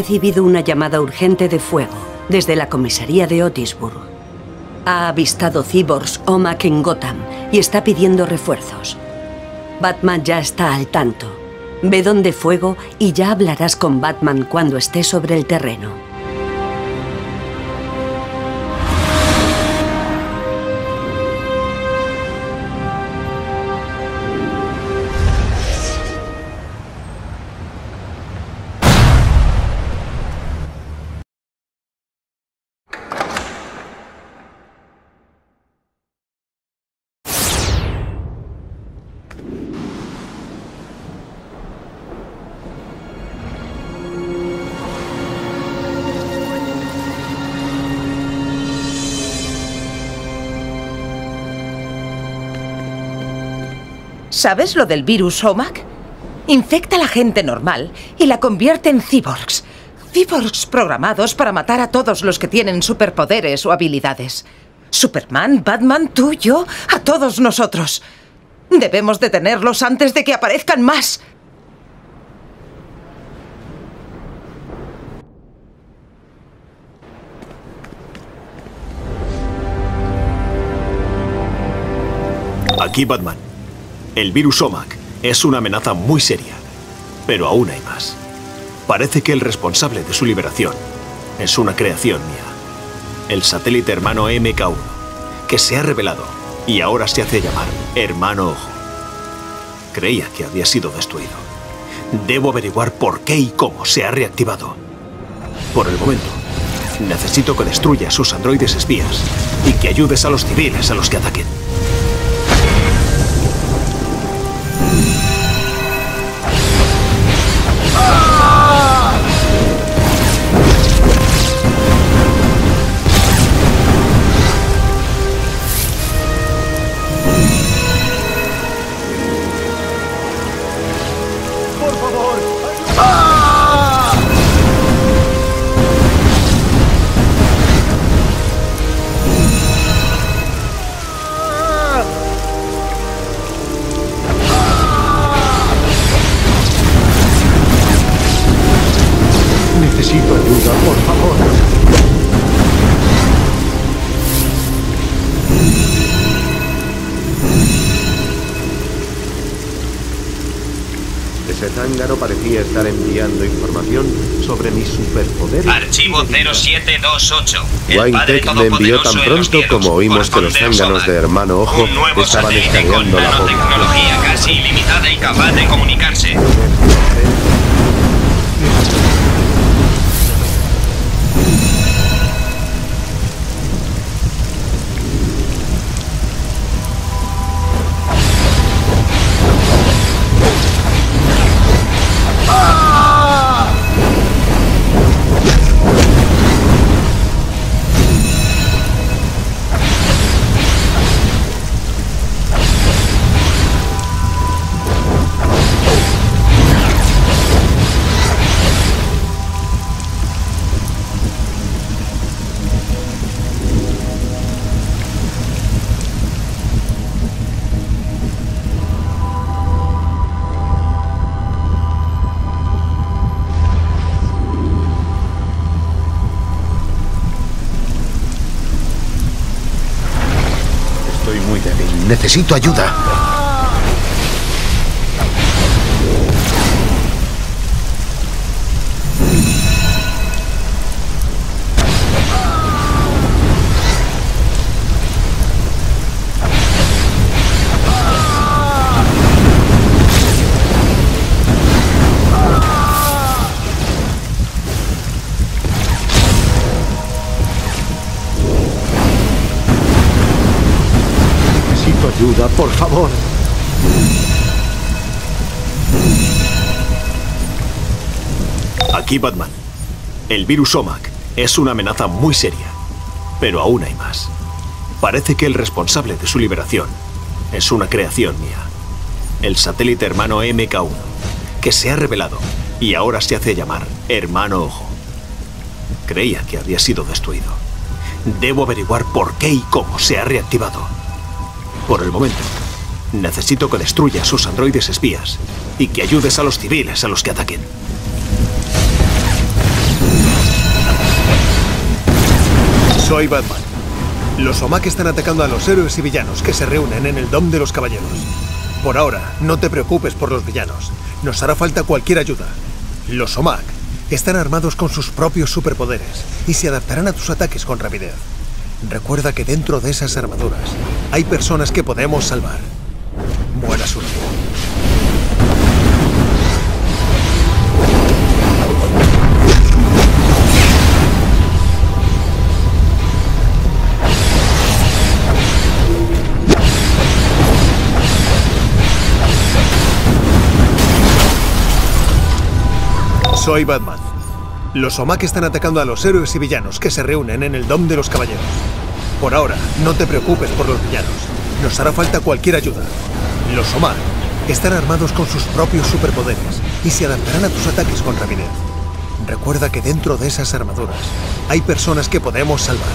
Recibido una llamada urgente de fuego desde la comisaría de Otisburg. Ha avistado cyborgs OMAC en Gotham y está pidiendo refuerzos. Batman ya está al tanto. Ve dónde fuego y ya hablarás con Batman cuando esté sobre el terreno. ¿Sabes lo del virus OMAC? Infecta a la gente normal y la convierte en cyborgs. Cyborgs programados para matar a todos los que tienen superpoderes o habilidades. Superman, Batman, tú, yo, a todos nosotros. Debemos detenerlos antes de que aparezcan más. Aquí Batman. El virus OMAC es una amenaza muy seria, pero aún hay más. Parece que el responsable de su liberación es una creación mía. El satélite hermano MK1, que se ha revelado y ahora se hace llamar Hermano Ojo. Creía que había sido destruido. Debo averiguar por qué y cómo se ha reactivado. Por el momento, necesito que destruya sus androides espías y que ayudes a los civiles a los que ataquen. 0728. Winetech me envió tan pronto como oímos que los zánganos de Hermano Ojo estaban escaneando la tecnología casi ilimitada y capaz de comunicarse. Necesito ayuda. Ayuda, por favor. Aquí Batman. El virus OMAC es una amenaza muy seria, pero aún hay más. Parece que el responsable de su liberación es una creación mía. El satélite hermano MK1, que se ha revelado y ahora se hace llamar Hermano Ojo. Creía que había sido destruido. Debo averiguar por qué y cómo se ha reactivado. Por el momento, necesito que destruya a sus androides espías y que ayudes a los civiles a los que ataquen. Soy Batman. Los Omak están atacando a los héroes y villanos que se reúnen en el Dom de los Caballeros. Por ahora, no te preocupes por los villanos. Nos hará falta cualquier ayuda. Los Omak están armados con sus propios superpoderes y se adaptarán a tus ataques con rapidez. Recuerda que dentro de esas armaduras hay personas que podemos salvar. Buena suerte. Soy Batman. Los Omak están atacando a los héroes y villanos que se reúnen en el Dom de los Caballeros. Por ahora, no te preocupes por los villanos. Nos hará falta cualquier ayuda. Los Omak están armados con sus propios superpoderes y se adaptarán a tus ataques con rapidez. Recuerda que dentro de esas armaduras hay personas que podemos salvar.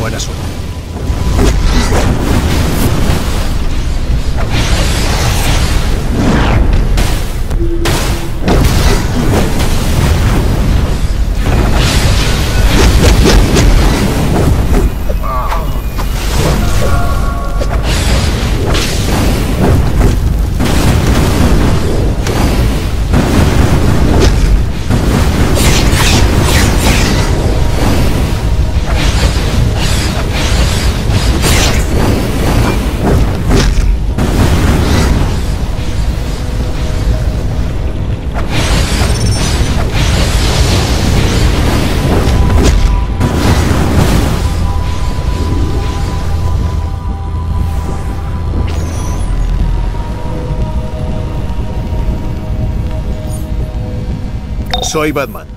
Buena suerte. Soy Batman.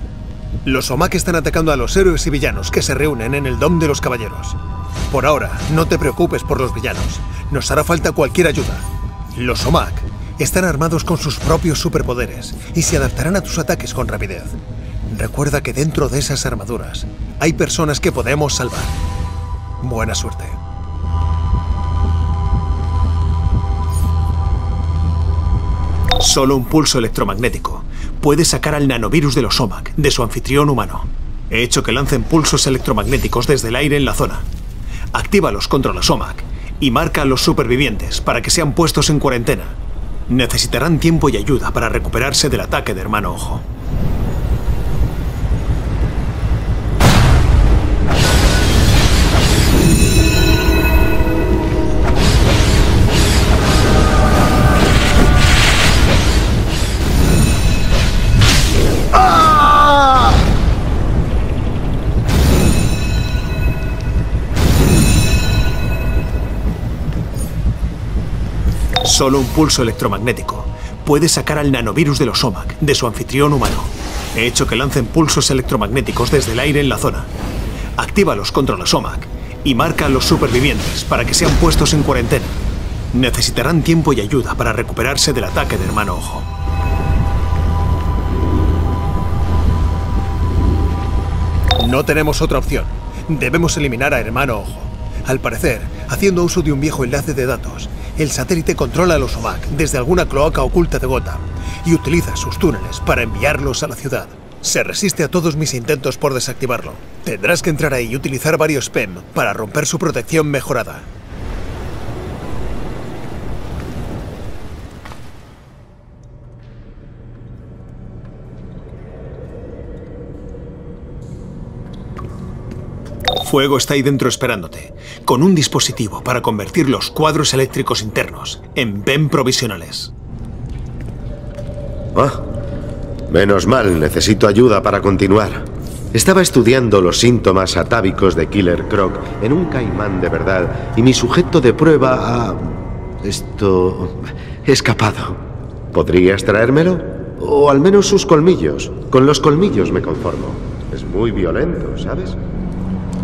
Los Omak están atacando a los héroes y villanos que se reúnen en el Dom de los Caballeros. Por ahora, no te preocupes por los villanos. Nos hará falta cualquier ayuda. Los Omak están armados con sus propios superpoderes y se adaptarán a tus ataques con rapidez. Recuerda que dentro de esas armaduras hay personas que podemos salvar. Buena suerte. Solo un pulso electromagnético puede sacar al nanovirus de los OMAC de su anfitrión humano. He hecho que lancen pulsos electromagnéticos desde el aire en la zona. Actívalos contra los OMAC y marca a los supervivientes para que sean puestos en cuarentena. Necesitarán tiempo y ayuda para recuperarse del ataque de Hermano Ojo. Solo un pulso electromagnético puede sacar al nanovirus de los OMAC de su anfitrión humano. He hecho que lancen pulsos electromagnéticos desde el aire en la zona. Actívalos contra los OMAC y marca a los supervivientes para que sean puestos en cuarentena. Necesitarán tiempo y ayuda para recuperarse del ataque de Hermano Ojo. No tenemos otra opción. Debemos eliminar a Hermano Ojo. Al parecer, haciendo uso de un viejo enlace de datos, el satélite controla a los OMAC desde alguna cloaca oculta de Gotham y utiliza sus túneles para enviarlos a la ciudad. Se resiste a todos mis intentos por desactivarlo. Tendrás que entrar ahí y utilizar varios PEM para romper su protección mejorada. Fuego está ahí dentro esperándote, con un dispositivo para convertir los cuadros eléctricos internos en PEM provisionales. Ah, menos mal, necesito ayuda para continuar. Estaba estudiando los síntomas atávicos de Killer Croc en un caimán de verdad y mi sujeto de prueba ha... esto... escapado. ¿Podrías traérmelo? O al menos sus colmillos. Con los colmillos me conformo. Es muy violento, ¿sabes?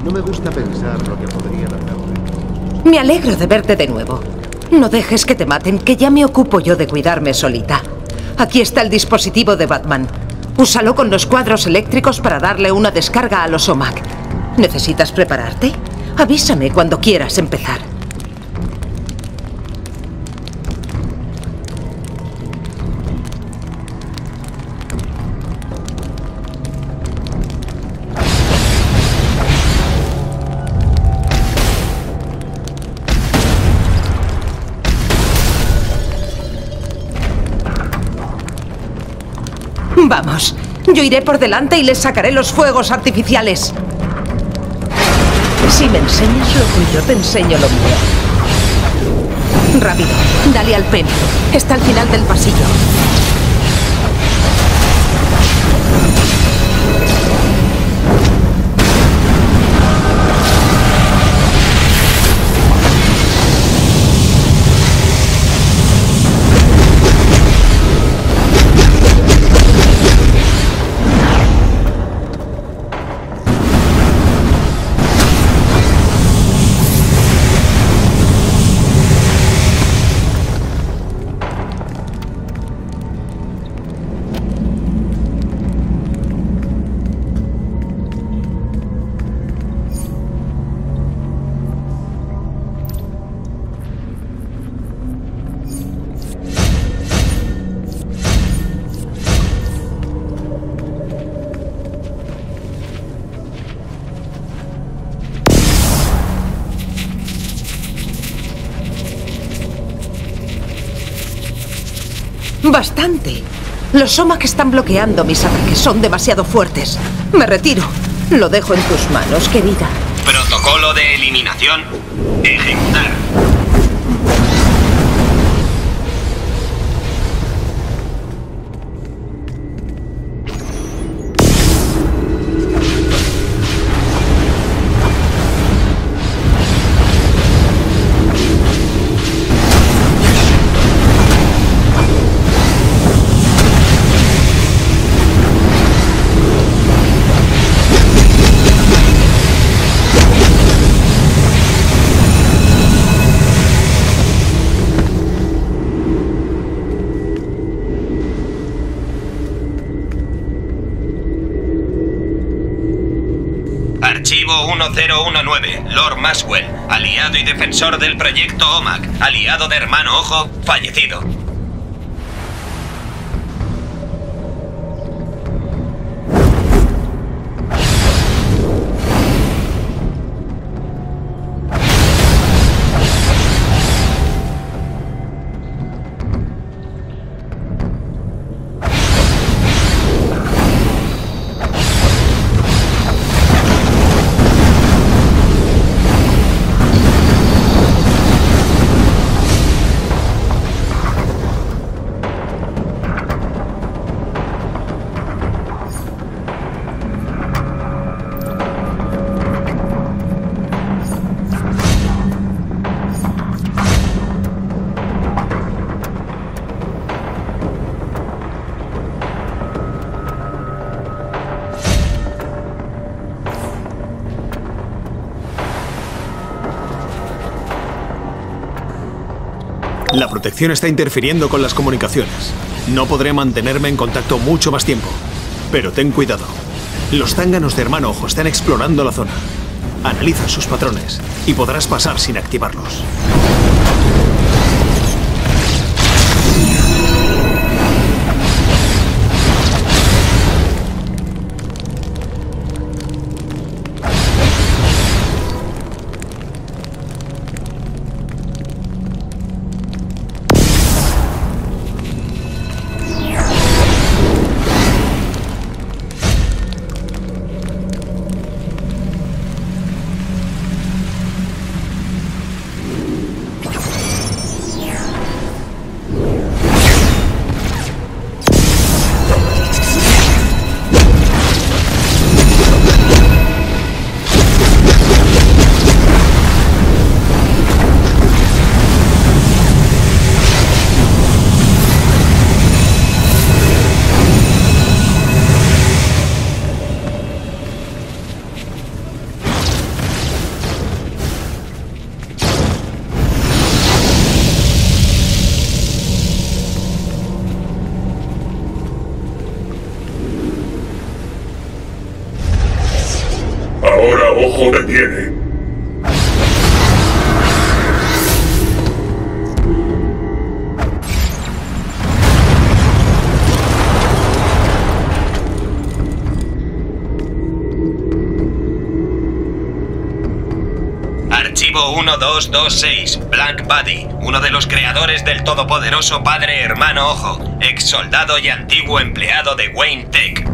No me gusta pensar lo que podrían hacer. Me alegro de verte de nuevo. No dejes que te maten, que ya me ocupo yo de cuidarme solita. Aquí está el dispositivo de Batman. Úsalo con los cuadros eléctricos para darle una descarga a los OMAC. ¿Necesitas prepararte? Avísame cuando quieras empezar. Yo iré por delante y les sacaré los fuegos artificiales. Si me enseñas lo tuyo, te enseño lo mío. Rápido, dale al pen. Está al final del pasillo. Bastante. Los Somak están bloqueando mis ataques. Son demasiado fuertes. Me retiro. Lo dejo en tus manos, querida. Protocolo de eliminación. Ejecutar. Archivo 1019, Lord Maxwell, aliado y defensor del proyecto OMAC, aliado de hermano Ojo, fallecido. Protección está interfiriendo con las comunicaciones. No podré mantenerme en contacto mucho más tiempo. Pero ten cuidado. Los zánganos de hermano ojo están explorando la zona. Analiza sus patrones y podrás pasar sin activarlos. 0226, Black Buddy, uno de los creadores del todopoderoso Padre Hermano Ojo, ex soldado y antiguo empleado de Wayne Tech.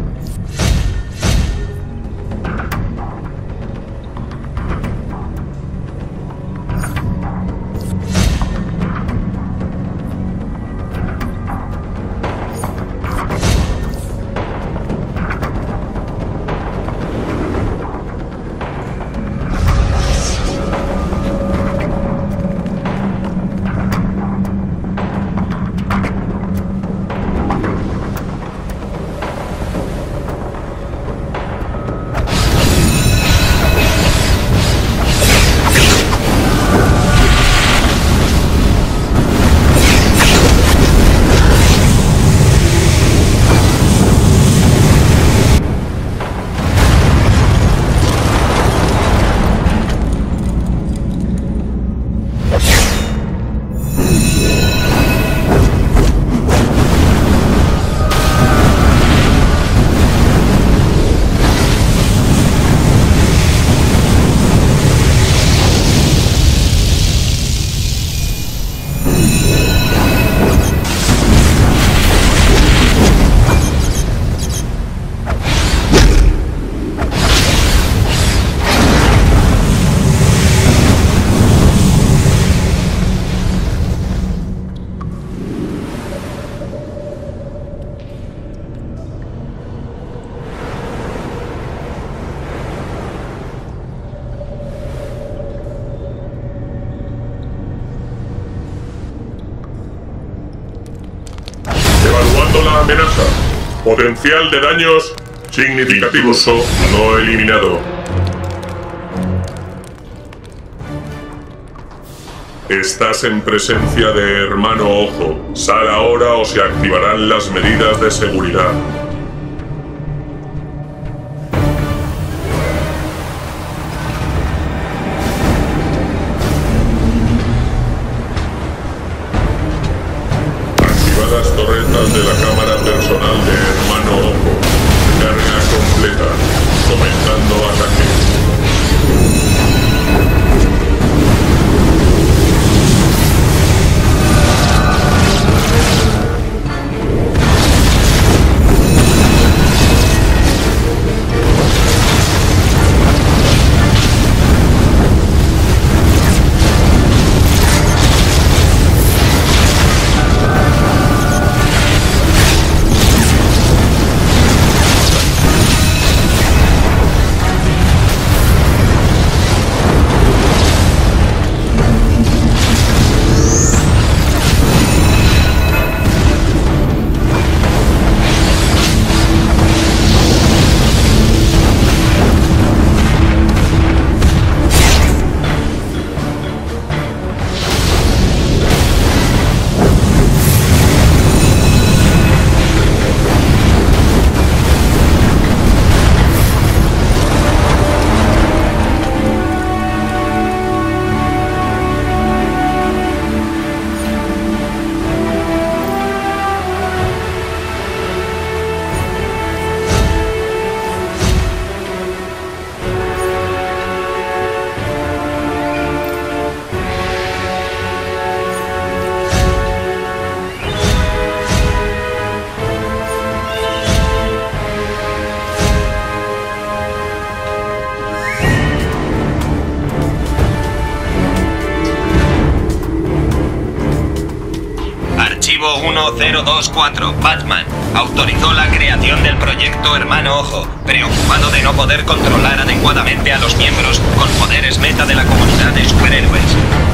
Amenaza. Potencial de daños significativos o no eliminado. Estás en presencia de hermano ojo. Sal ahora o se activarán las medidas de seguridad. 1024, Batman. Autorizó la creación del proyecto Hermano Ojo, preocupado de no poder controlar adecuadamente a los miembros con poderes meta de la comunidad de superhéroes.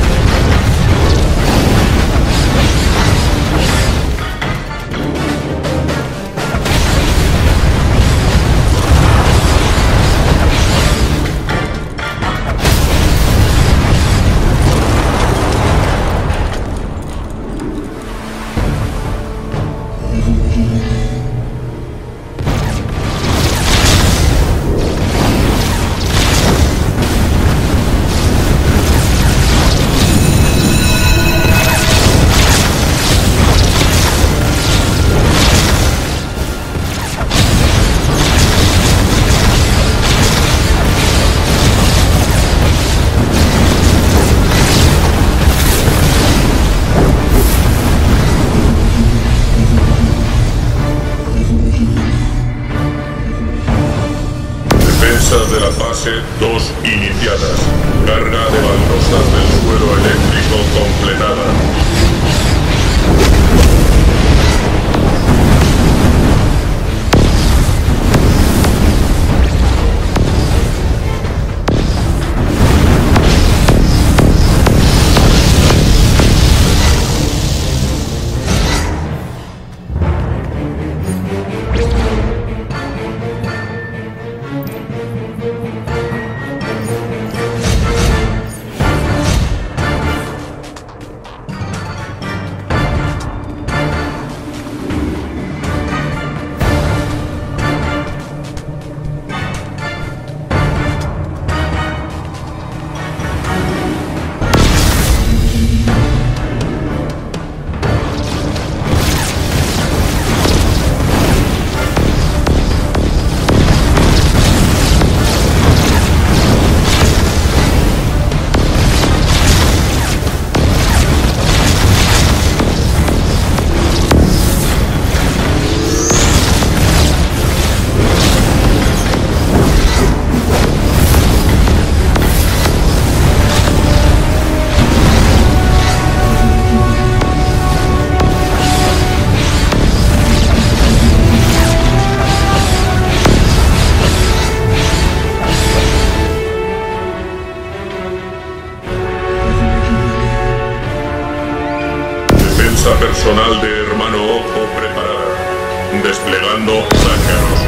Personal de Hermano Ojo preparada. Desplegando zácaros.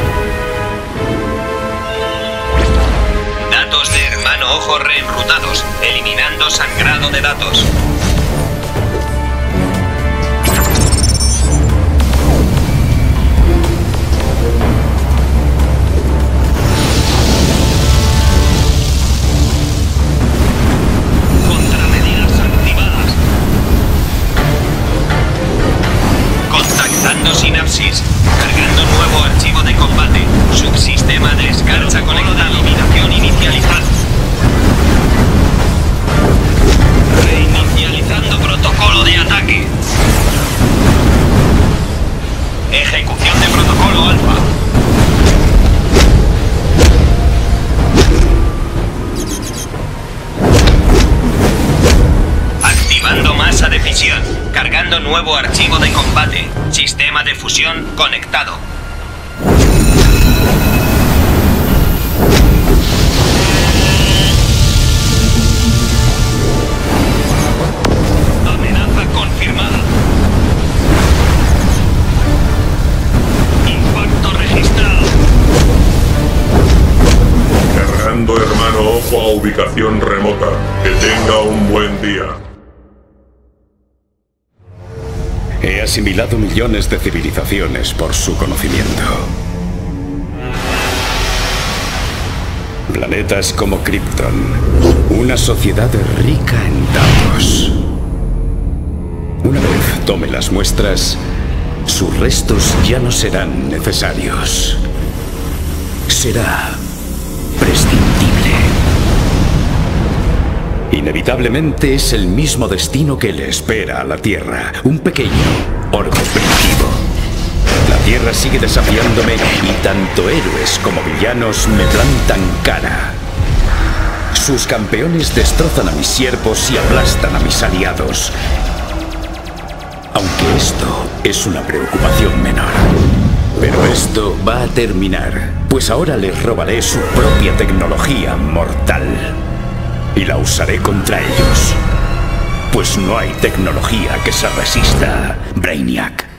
Datos de Hermano Ojo reenrutados. Eliminando sangrado de datos. Asimilado millones de civilizaciones por su conocimiento. Planetas como Krypton, una sociedad rica en datos. Una vez tome las muestras, sus restos ya no serán necesarios. Será prescindible. Inevitablemente es el mismo destino que le espera a la Tierra, un pequeño orbe primitivo. La Tierra sigue desafiándome y tanto héroes como villanos me plantan cara. Sus campeones destrozan a mis siervos y aplastan a mis aliados. Aunque esto es una preocupación menor. Pero esto va a terminar, pues ahora les robaré su propia tecnología mortal. Y la usaré contra ellos. Pues no hay tecnología que se resista, Brainiac.